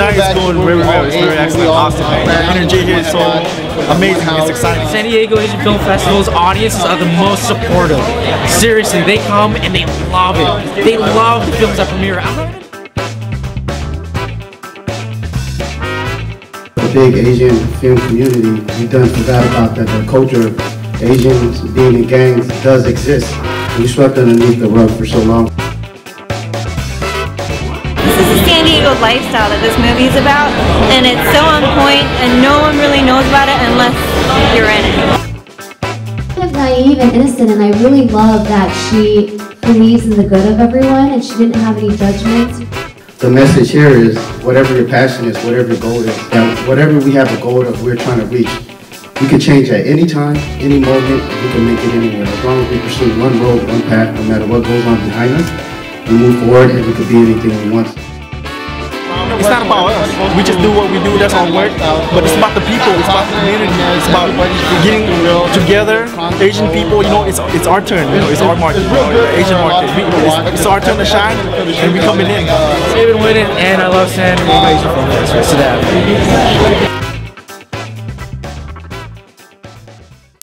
night is going very well. It's very excellent, awesome. The energy here is so amazing. It's exciting. San Diego Asian Film Festival's audiences are the most supportive. Seriously, they come and they love it. They love the films that premiere. The big Asian film community, we done forgot about that the culture of Asians being in gangs does exist. We swept underneath the rug for so long. San Diego lifestyle that this movie is about, and it's so on point, and no one really knows about it unless you're in it. Kind of naive and innocent, and I really love that she believes in the good of everyone, and she didn't have any judgments. The message here is whatever your passion is, whatever your goal is, that whatever we have a goal of we're trying to reach, we can change at any time, any moment, we can make it anywhere. As long as we pursue one road, one path, no matter what goes on behind us, we move forward and we can be anything we want. It's not about us. We just do what we do. That's our work. But it's about the people. It's about the community. It's about getting together. Asian people. You know, it's it's our turn. You know, it's our market. You know, the Asian market. We, it's, it's our turn to shine, and we coming in. David Huynh, and I love San Diego Asian Film Festival. So that.